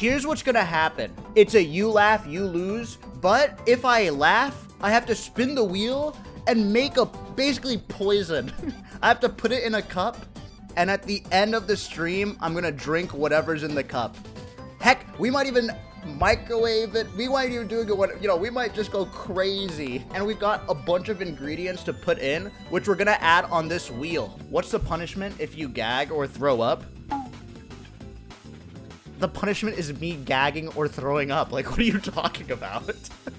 Here's what's gonna happen. It's a you laugh, you lose, but if I laugh, I have to spin the wheel and make a basically poison. I have to put it in a cup, and at the end of the stream, I'm gonna drink whatever's in the cup. Heck, we might even microwave it. We might even do it, you know, we might just go crazy. And we've got a bunch of ingredients to put in, which we're gonna add on this wheel. What's the punishment if you gag or throw up? The punishment is me gagging or throwing up. Like, what are you talking about?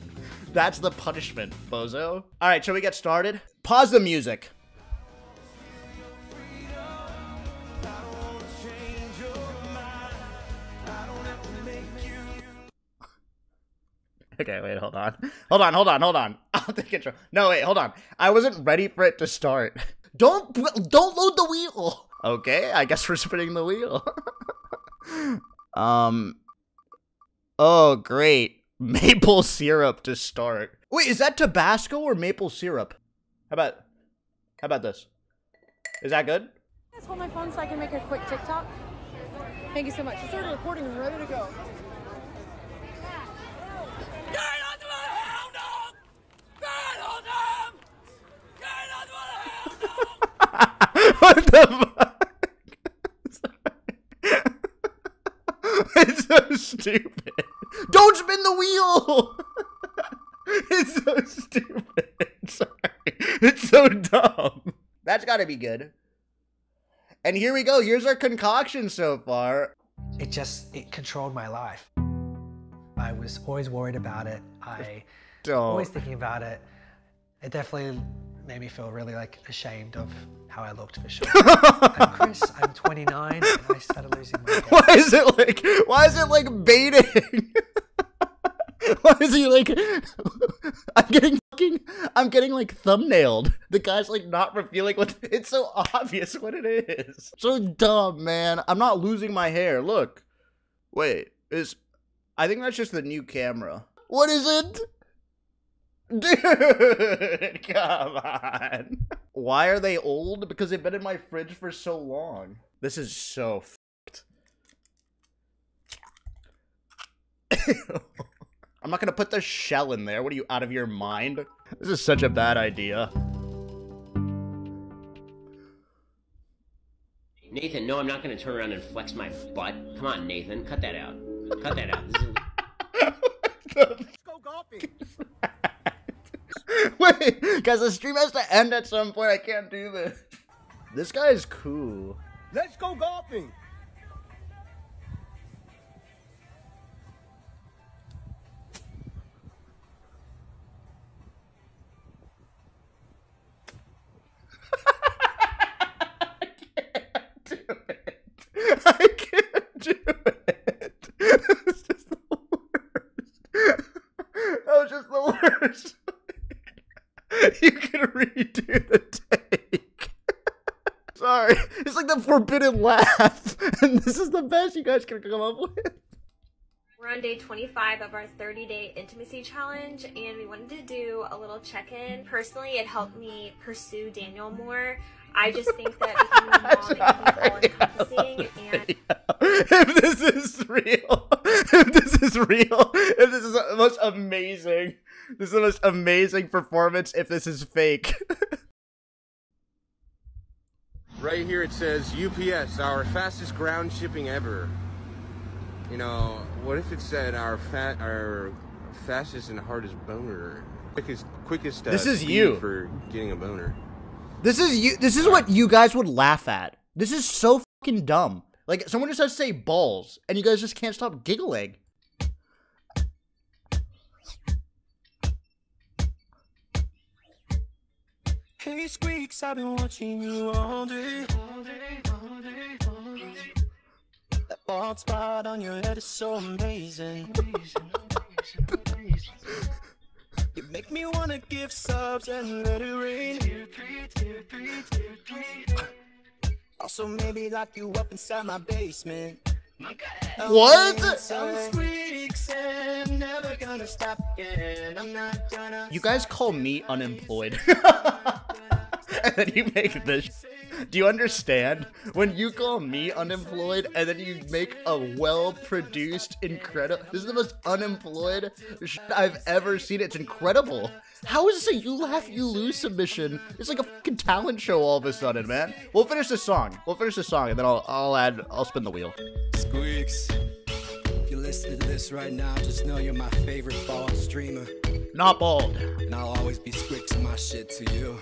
That's the punishment, bozo. All right, shall we get started? Pause the music. Okay, wait, hold on. Hold on, hold on, hold on. I'll take control. No, wait, hold on. I wasn't ready for it to start. Don't don't load the wheel. Okay, I guess we're spinning the wheel. Um Oh, great. Maple syrup to start. Wait, is that Tabasco or maple syrup? How about How about this? Is that good? Just hold my phone so I can make a quick TikTok. Thank you so much. I started recording and ready to go. what the fuck? it's so stupid. Don't spin the wheel! it's so stupid. Sorry. It's so dumb. That's gotta be good. And here we go. Here's our concoction so far. It just, it controlled my life. I was always worried about it. I Don't. always thinking about it. It definitely made me feel really like ashamed of how I looked for sure. I'm Chris, I'm 29, and I started losing my hair. Why is it like? Why is it like baiting? why is he like? I'm getting fucking. I'm getting like thumbnailed. The guy's like not revealing what. It's so obvious what it is. So dumb, man. I'm not losing my hair. Look. Wait. Is. I think that's just the new camera. What is it? Dude, come on. Why are they old? Because they've been in my fridge for so long. This is so fucked. I'm not gonna put the shell in there. What are you, out of your mind? This is such a bad idea. Nathan, no, I'm not going to turn around and flex my butt. Come on, Nathan, cut that out. Cut that out. This is... Wait, guys, the stream has to end at some point. I can't do this. This guy is cool. Let's go golfing. Forbidden laugh. And this is the best you guys can come up with. We're on day 25 of our 30 day intimacy challenge, and we wanted to do a little check in. Personally, it helped me pursue Daniel more. I just think that becoming a mom, it can be all encompassing, and if this is real, if this is real, if this is the most amazing, this is the most amazing performance. If this is fake, Right here it says UPS, our fastest ground shipping ever. You know, what if it said our fat, our fastest and hardest boner, quickest, quickest. Uh, This is speed you. for getting a boner. this is you. This is what you guys would laugh at. This is so fucking dumb. Like someone just has to say balls, and you guys just can't stop giggling. Hey Squeex, I've been watching you all day. That bald spot on your head is so amazing. you make me wanna give subs and let it rain. Also, maybe lock you up inside my basement. What? Some squeaks and never gonna stop again. I'm not gonna. You guys call me unemployed, and then you make this. Do you understand? When you call me unemployed and then you make a well-produced, incredible... This is the most unemployed shit I've ever seen. It's incredible. How is this a you laugh, you lose submission? It's like a fucking talent show all of a sudden, man. We'll finish this song. We'll finish this song and then I'll, I'll add... I'll spin the wheel. Squeex. If you're listening to this right now, just know you're my favorite bald streamer. Not bald. And I'll always be squixing my shit to you.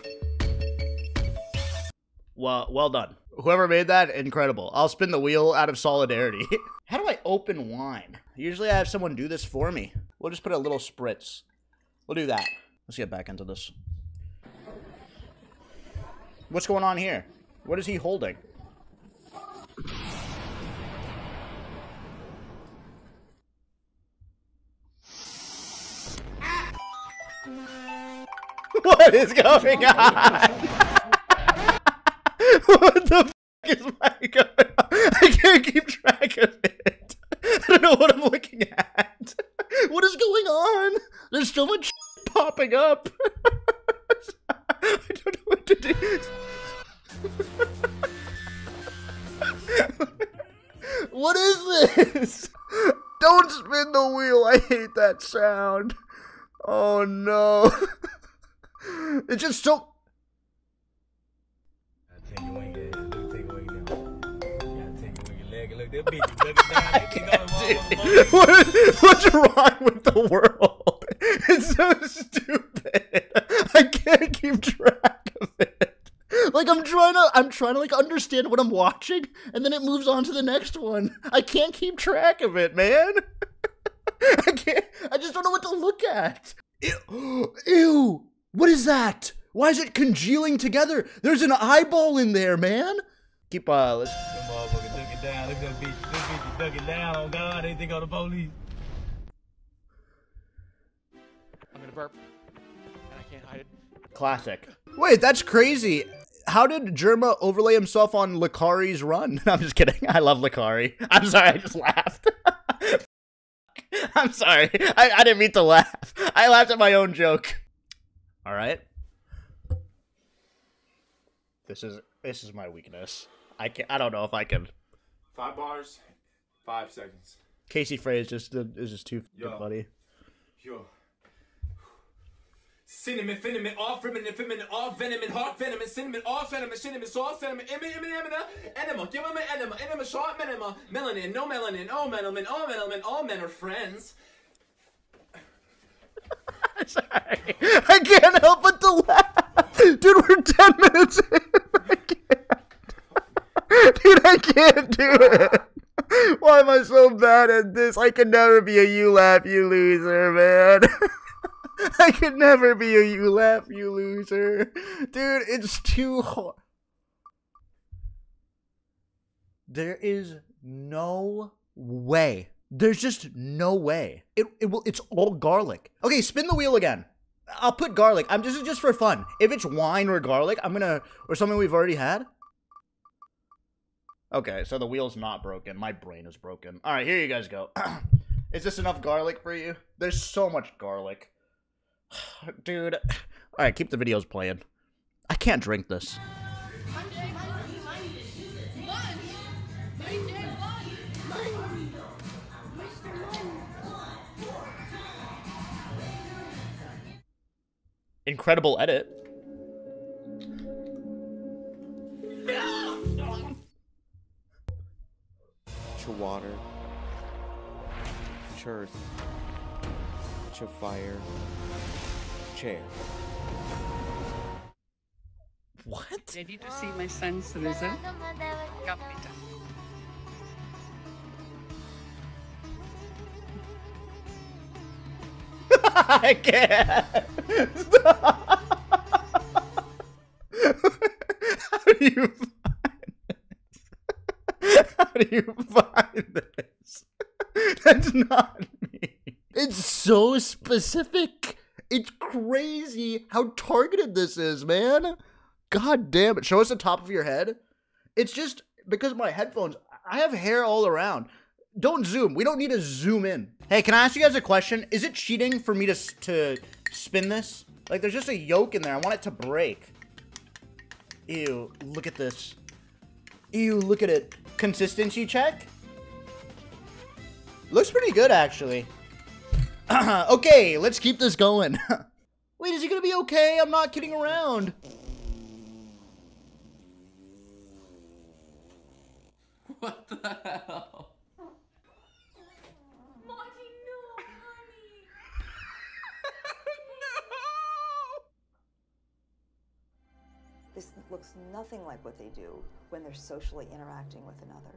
Well, well done. Whoever made that, incredible. I'll spin the wheel out of solidarity. How do I open wine? Usually I have someone do this for me. We'll just put a little spritz. We'll do that. Let's get back into this. What's going on here? What is he holding? What is going on? what the f is my going on? I can't keep track of it. I don't know what I'm looking at. What is going on? There's so much popping up. I don't know what to do. what is this? Don't spin the wheel. I hate that sound. Oh no. It's just so. what, what's wrong with the world? It's so stupid. I can't keep track of it. Like I'm trying to, I'm trying to like understand what I'm watching, and then it moves on to the next one. I can't keep track of it, man. I can't. I just don't know what to look at. Ew. Ew. What is that? Why is it congealing together? There's an eyeball in there, man. Keep uh. Let's... I'm gonna burp, and I can't hide it. Classic. Wait, that's crazy. How did Jerma overlay himself on Lakari's run? I'm just kidding. I love Lakari. I'm sorry, I just laughed. I'm sorry. I, I didn't mean to laugh. I laughed at my own joke. All right. This is this is my weakness. I can I don't know if I can. Five bars, five seconds. Casey Frey is just is just too Yo. funny. Yo. Cinnamon, cinnamon, all feminine, feminine, all venom, and heart venom, and cinnamon, all cinnamon, cinnamon, sauce, cinnamon, emma, emma, enema, give him an enema, enema, short enema, melanin, no melanin, oh melanin, all melanin, all men are friends. Sorry. I can't help but to laugh. Dude, we're 10 minutes in. I can't. Dude, I can't do it. Why am I so bad at this? I could never be a you laugh, you loser, man. I could never be a you laugh, you loser. Dude, it's too hard. There is no way. There's just no way. It, it will it's all garlic. Okay, spin the wheel again. I'll put garlic. I'm is just for fun. If it's wine or garlic, I'm gonna or something we've already had. Okay, so the wheel's not broken. My brain is broken. Alright, here you guys go. is this enough garlic for you? There's so much garlic. Dude. Alright, keep the videos playing. I can't drink this. Incredible edit. Your water. Earth. Your fire. Chair. What? Ready to see my son's result? Come, I can't. How do you find this? How do you find this? That's not me. It's so specific. It's crazy how targeted this is, man. God damn it. Show us the top of your head. It's just because my headphones, I have hair all around. Don't zoom. We don't need to zoom in. Hey, can I ask you guys a question? Is it cheating for me to, to spin this? Like, there's just a yolk in there. I want it to break. Ew, look at this. Ew, look at it. Consistency check? Looks pretty good, actually. okay, let's keep this going. Wait, is he gonna be okay? I'm not kidding around. What the hell? Looks nothing like what they do when they're socially interacting with another.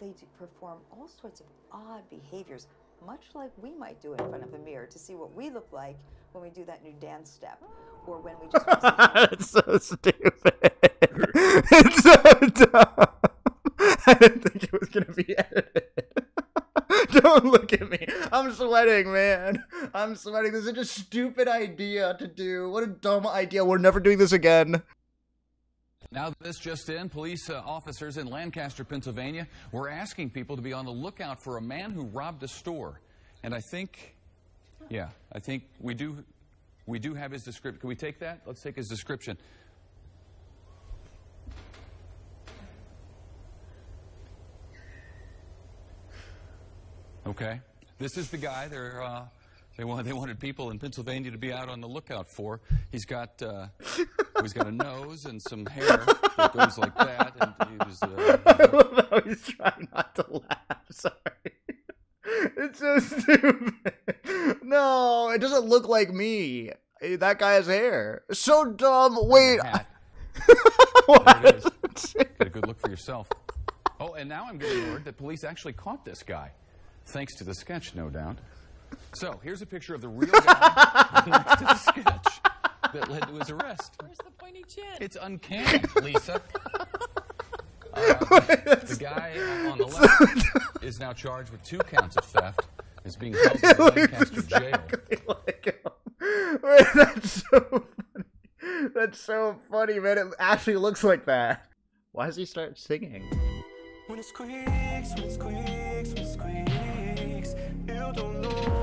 They perform all sorts of odd behaviors, much like we might do in front of a mirror to see what we look like when we do that new dance step, or when we just. That's so stupid. it's so dumb. I didn't think it was gonna be edited. Don't look at me. I'm sweating, man. I'm sweating. This is such a stupid idea to do. What a dumb idea. We're never doing this again. Now, this just in, police uh, officers in Lancaster, Pennsylvania, were asking people to be on the lookout for a man who robbed a store. And I think, yeah, I think we do, we do have his description. Can we take that? Let's take his description. Okay, this is the guy. They're uh, they want they wanted people in Pennsylvania to be out on the lookout for. He's got uh, he's got a nose and some hair that goes like that, and he was. Uh, I love how he's trying not to laugh. Sorry. It's so stupid. No, it doesn't look like me. That guy has hair. So dumb. Wait. There it is. Get a good look for yourself. Oh, and now I'm getting word that police actually caught this guy, thanks to the sketch, no doubt. So here's a picture of the real guy next to the sketch that led to his arrest. Where's the pointy chin? It's uncanny, Lisa. Uh, the guy on the left is now charged with two counts of theft. Is being held in the Lancaster jail. Wait, that's so funny. That's so funny, man. It actually looks like that. Why does he start singing? When it squeaks, when it squeaks, when it squeaks, you don't know,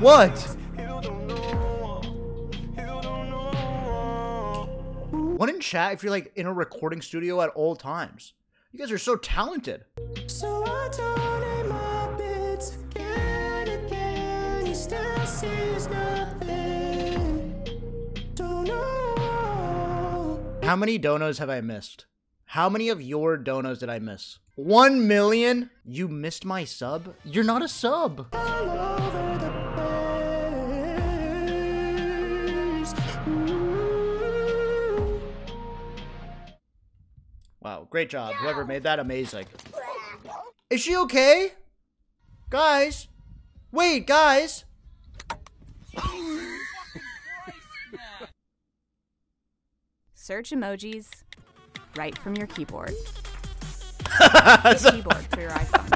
What? You don't know, you don't know. What in chat if you're like in a recording studio at all times? You guys are so talented. So I donate my bits again again. He still sees nothing. Don't know. How many donos have I missed? How many of your donos did I miss? One million? You missed my sub? You're not a sub. Wow, great job. Whoever made that, amazing. Is she okay? Guys? Wait, guys! Search emojis right from your keyboard. Hit keyboard for your iPhone.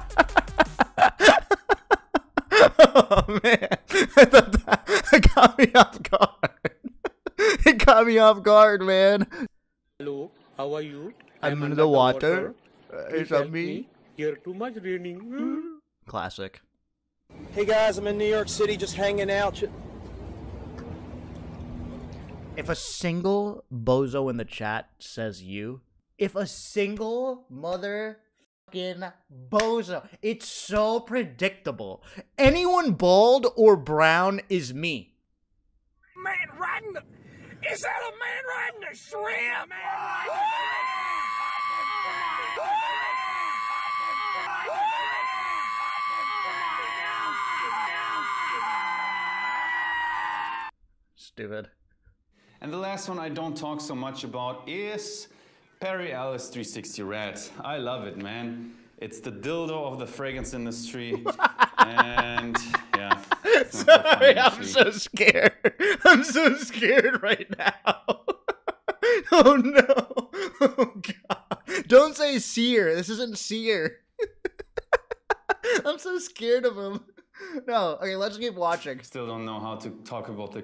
oh man, I thought that it got me off guard. it got me off guard, man. Hello, how are you? I'm in the water. Uh, Please Is that help me? Here too much raining. Classic. Hey guys, I'm in New York City just hanging out. If a single bozo in the chat says you, if a single mother fucking bozo, it's so predictable. Anyone bald or brown is me. Man riding the. Is that a man riding a shrimp? Stupid. And the last one I don't talk so much about is Perry Ellis 360 Red. I love it, man. It's the dildo of the fragrance industry. and yeah. it's not so Sorry, I'm so scared. I'm so scared right now. oh no. Oh god. Don't say seer. This isn't seer. I'm so scared of him. no. Okay, let's keep watching. Still don't know how to talk about the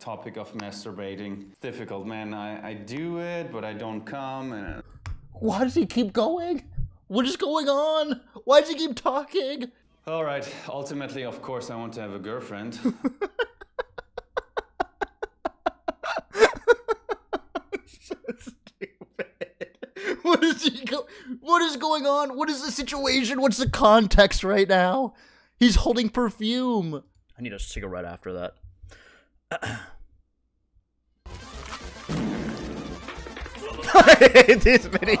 topic of masturbating. It's difficult, man. I, I do it, but I don't come. And uh, why does he keep going? What is going on? Why does he keep talking? All right. Ultimately, of course, I want to have a girlfriend. What is he go- What is going on? What is the situation? What's the context right now? He's holding perfume. I need a cigarette after that. I hate this video.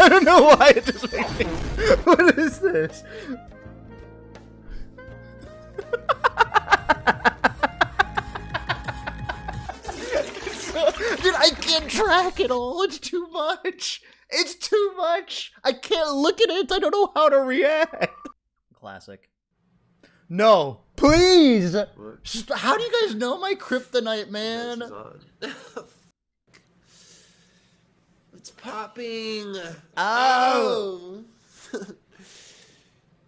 I don't know why it just makes me. What is this? Dude, I can't track it all. It's too much. It's too much. I can't look at it. I don't know how to react. Classic. No, please. St- How do you guys know my kryptonite, man? It's popping. Oh.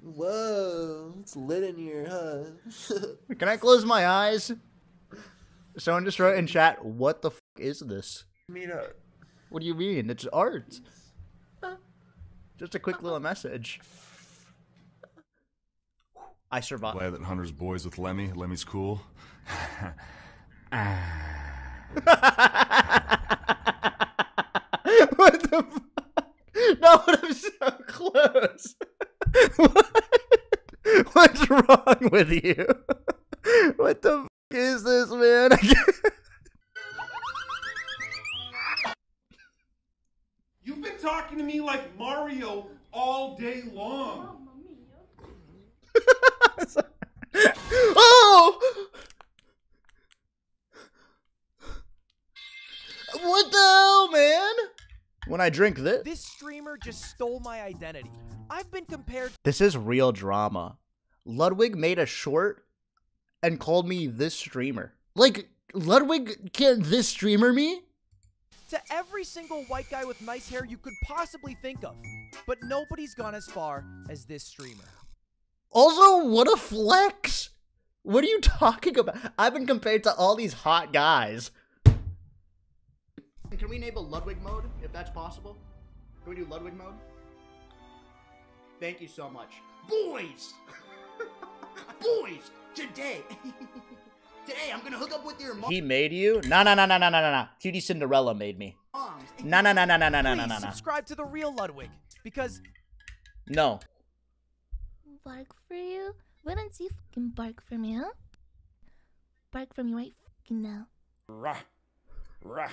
Whoa, it's lit in here, huh? Can I close my eyes? Someone just wrote in chat, "What the f- is this?" Meet mean, uh, What do you mean? It's art. Just a quick little message. I survived. Glad that Hunter's boys with Lemmy. Lemmy's cool. what the fuck? No, I'm so close. what? What's wrong with you? What the f- is this, man? I drink this. This streamer just stole my identity. I've been compared This is real drama. Ludwig made a short and called me this streamer. Like, Ludwig can this streamer me? to every single white guy with nice hair you could possibly think of. But nobody's gone as far as this streamer. Also, what a flex! What are you talking about? I've been compared to all these hot guys. Can we enable Ludwig mode, if that's possible? Can we do Ludwig mode? Thank you so much. Boys! Boys! Today! Today I'm gonna hook up with your mom. He made you? No, no, no, no, no, no, no, no. QTCinderella made me. No, no, no, no, no, no, no, no, Please no, no. subscribe to the real Ludwig because No. Bark for you? Why don't you fucking bark for me, huh? Bark for me right fucking now. Rah. Rah.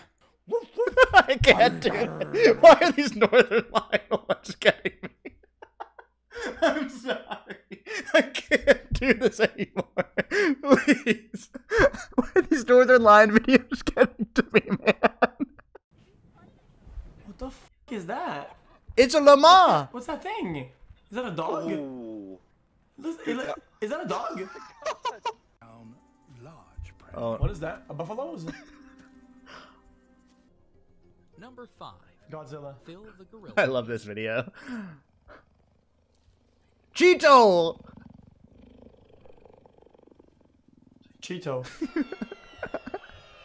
I can't do it. Why are these Northernlions getting me? I'm sorry. I can't do this anymore. Please. Why are these Northernlion videos getting to me, man? What the f is that? It's a llama. What's that thing? Is that a dog? Is, is that- is that a dog? Oh. What is that? A buffalo's? Number five. Godzilla. Phil the gorilla. I love this video. Cheeto! Cheeto.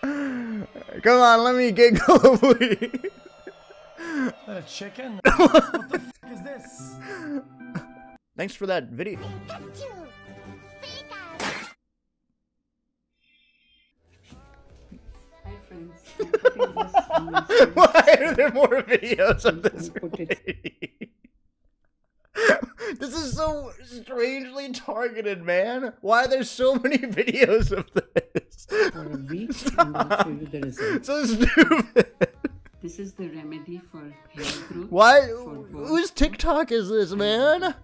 Come on, let me giggle, please. Is that a chicken? what the f is this? Thanks for that video. Why are there more videos of this? this is so strangely targeted, man. Why are there so many videos of this? For a week, and show the results. So stupid. This is the remedy for hair growth. Why? for. Whose TikTok is this, man?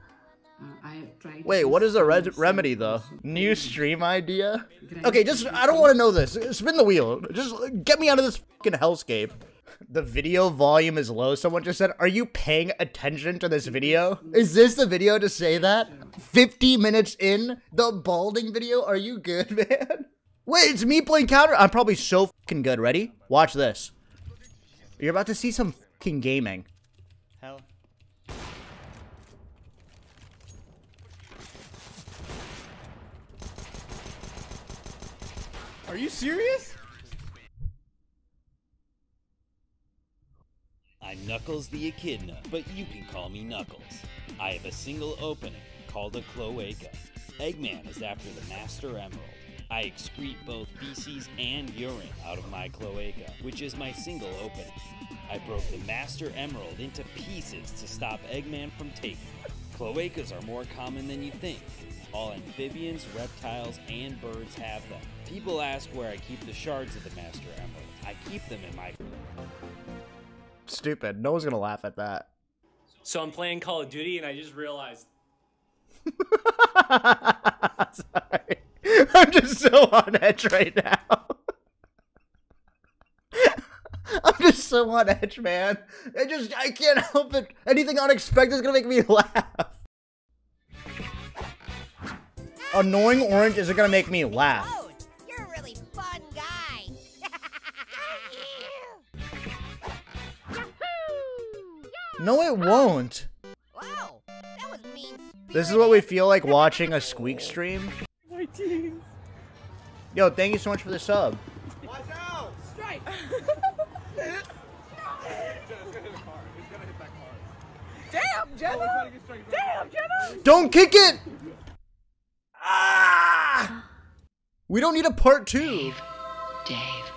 Uh, I have tried. Wait, what is the for re- remedy though? New stream idea? Okay, just I don't want to know this. Spin the wheel. Just get me out of this fucking hellscape. The video volume is low. Someone just said, "Are you paying attention to this video?" Is this the video to say that? 50 minutes in the balding video. Are you good, man? Wait, it's me playing counter. I'm probably so fucking good. Ready? Watch this. You're about to see some fucking gaming. Hell. Are you serious? I'm Knuckles the Echidna, but you can call me Knuckles. I have a single opening called a cloaca. Eggman is after the Master Emerald. I excrete both feces and urine out of my cloaca, which is my single opening. I broke the Master Emerald into pieces to stop Eggman from taking it. Cloacas are more common than you think. All amphibians, reptiles, and birds have them. People ask where I keep the shards of the Master Emerald. I keep them in my. Stupid. No one's gonna laugh at that. So I'm playing Call of Duty and I just realized Sorry. I'm just so on edge right now. I'm just so on edge, man. I just I can't help it. Anything unexpected is gonna make me laugh. Annoying orange isn't gonna make me laugh. No, it won't. wow, that was mean. This is what we feel like watching a squeak stream. My teeth. Yo, thank you so much for the sub. Watch out! Strike. Damn, Jenna! Damn, Jenna! Don't kick it! Ah! We don't need a part two. Dave,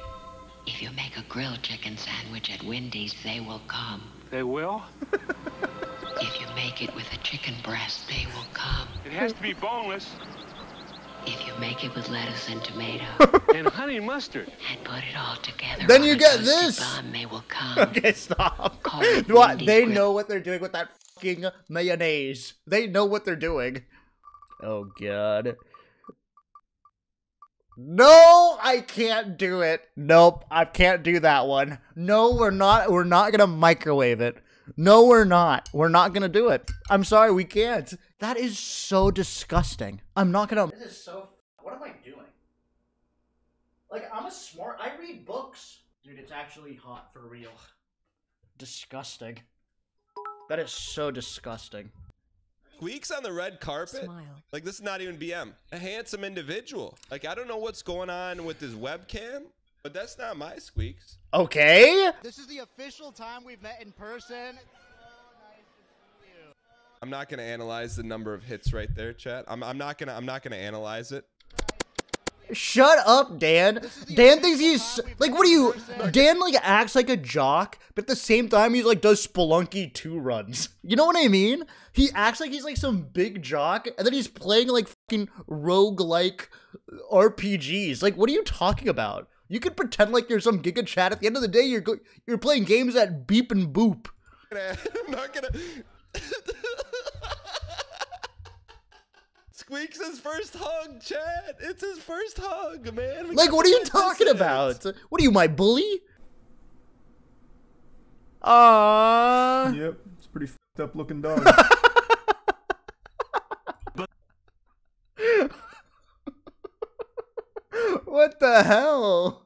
if you make a grilled chicken sandwich at Wendy's, they will come. They will? If you make it with a chicken breast, they will come. It has to be boneless. If you make it with lettuce and tomato and honey mustard. and put it all together, Then you get this. bun, they will come. Okay, stop. What? They grill. know what they're doing with that fucking mayonnaise. They know what they're doing. Oh god. No, I can't do it. Nope, I can't do that one. No, we're not. We're not gonna microwave it. No, we're not. We're not gonna do it. I'm sorry, we can't. That is so disgusting. I'm not gonna. This is so. What am I doing? Like, I'm a smart. I read books. Dude, it's actually hot for real. Disgusting. That is so disgusting. Squeex on the red carpet. Like this is not even BM. A handsome individual. Like I don't know what's going on with his webcam, but that's not my Squeex. Okay. This is the official time we've met in person. I'm not gonna analyze the number of hits right there, chat. I'm, I'm not gonna I'm not gonna analyze it. Shut up, Dan. Dan thinks he's like, what are you? Dan like acts like a jock, but at the same time he's like does Spelunky two runs. You know what I mean? He acts like he's like some big jock, and then he's playing like fucking rogue-like RPGs. Like, what are you talking about? You could pretend like you're some Giga Chad. At the end of the day, you're go- you're playing games at Beep and Boop. I'm not gonna. Squeex his first hug, chat. It's his first hug, man. We Like, what are you witness talking it. about? What are you, my bully? Aww. Yep, it's a pretty fucked up looking dog. What the hell?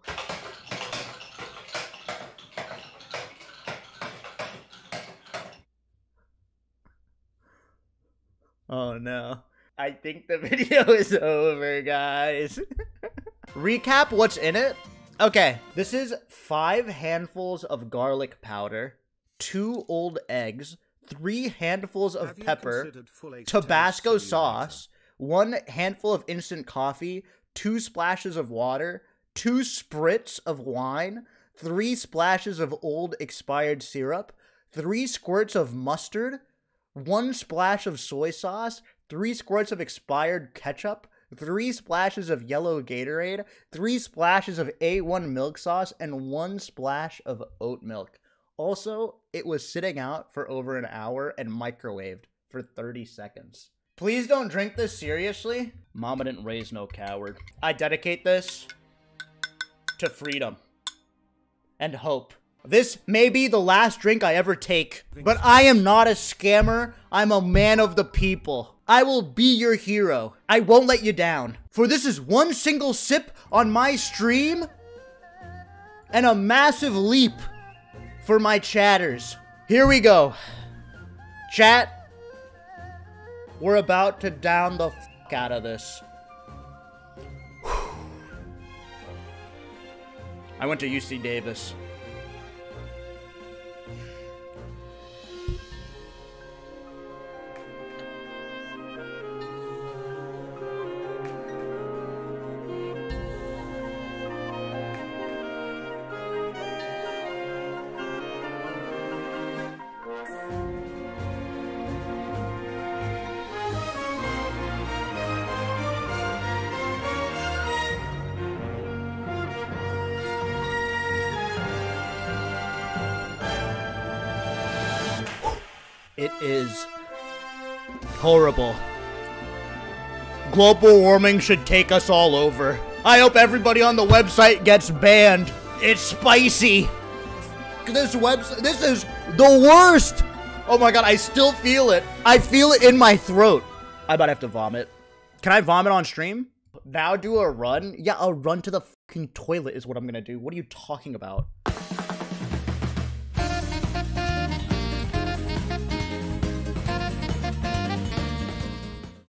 Oh no. I think the video is over, guys. Recap what's in it? Okay, this is five handfuls of garlic powder, two old eggs, three handfuls of pepper, considered full H Tabasco sauce, one handful of instant coffee, two splashes of water, two spritz of wine, three splashes of old expired syrup, three squirts of mustard, one splash of soy sauce, three squirts of expired ketchup, three splashes of yellow Gatorade, three splashes of A1 milk sauce, and one splash of oat milk. Also, it was sitting out for over an hour and microwaved for 30 seconds. Please don't drink this seriously. Mama didn't raise no coward. I dedicate this to freedom and hope. This may be the last drink I ever take, but I am not a scammer. I'm a man of the people. I will be your hero. I won't let you down. For this is one single sip on my stream and a massive leap for my chatters. Here we go. Chat, we're about to down the f out of this. I went to UC Davis. It is horrible. Global warming should take us all over. I hope everybody on the website gets banned. It's spicy. This website, this is the worst. Oh my god, I still feel it. I feel it in my throat. I might have to vomit. Can I vomit on stream? Now do a run? Yeah, a run to the fucking toilet is what I'm gonna do. What are you talking about?